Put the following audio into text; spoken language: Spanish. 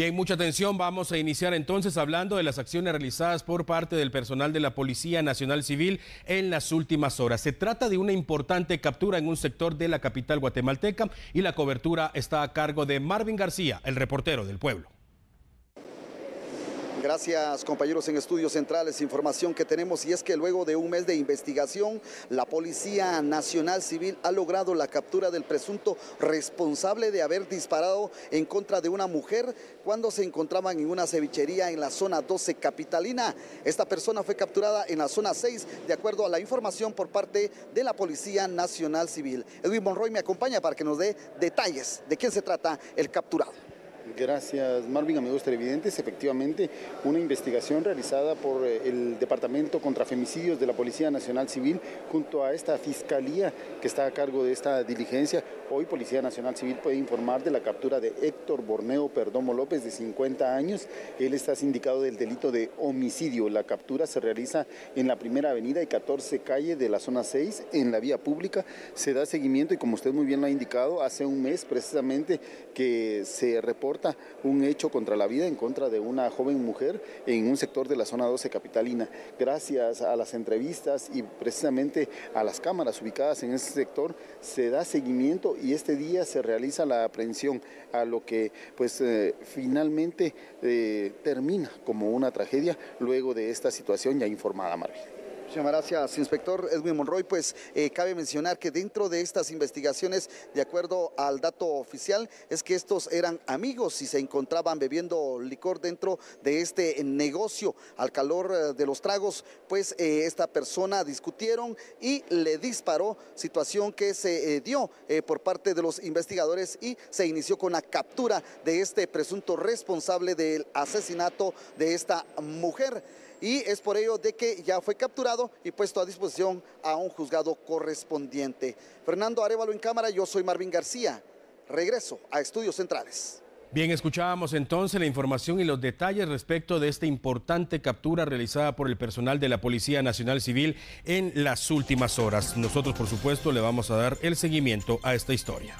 Bien, mucha atención. Vamos a iniciar entonces hablando de las acciones realizadas por parte del personal de la Policía Nacional Civil en las últimas horas. Se trata de una importante captura en un sector de la capital guatemalteca y la cobertura está a cargo de Marvin García, el reportero del pueblo. Gracias compañeros en Estudios Centrales, información que tenemos y es que luego de un mes de investigación, la Policía Nacional Civil ha logrado la captura del presunto responsable de haber disparado en contra de una mujer cuando se encontraban en una cevichería en la zona 12 capitalina. Esta persona fue capturada en la zona 6 de acuerdo a la información por parte de la Policía Nacional Civil. Edwin Monroy me acompaña para que nos dé detalles de quién se trata el capturado. Gracias Marvin, amigos televidentes. Efectivamente, una investigación realizada por eh, el Departamento contra Femicidios de la Policía Nacional Civil junto a esta Fiscalía que está a cargo de esta diligencia. Hoy Policía Nacional Civil puede informar de la captura de Héctor Borneo Perdomo López, de 50 años. Él está sindicado del delito de homicidio. La captura se realiza en la primera avenida y 14 calle de la zona 6, en la vía pública. Se da seguimiento y como usted muy bien lo ha indicado, hace un mes precisamente que se reporta un hecho contra la vida en contra de una joven mujer en un sector de la zona 12 capitalina. Gracias a las entrevistas y precisamente a las cámaras ubicadas en ese sector se da seguimiento y este día se realiza la aprehensión a lo que pues eh, finalmente eh, termina como una tragedia luego de esta situación ya informada Marvin. Muchas gracias, inspector Edwin Monroy. Pues eh, cabe mencionar que dentro de estas investigaciones, de acuerdo al dato oficial, es que estos eran amigos y se encontraban bebiendo licor dentro de este negocio. Al calor eh, de los tragos, pues eh, esta persona discutieron y le disparó, situación que se dio por parte de los investigadores y se inició con la captura de este presunto responsable del asesinato de esta mujer y es por ello de que ya fue capturado y puesto a disposición a un juzgado correspondiente. Fernando Arevalo en cámara, yo soy Marvin García. Regreso a Estudios Centrales. Bien, escuchábamos entonces la información y los detalles respecto de esta importante captura realizada por el personal de la Policía Nacional Civil en las últimas horas. Nosotros, por supuesto, le vamos a dar el seguimiento a esta historia.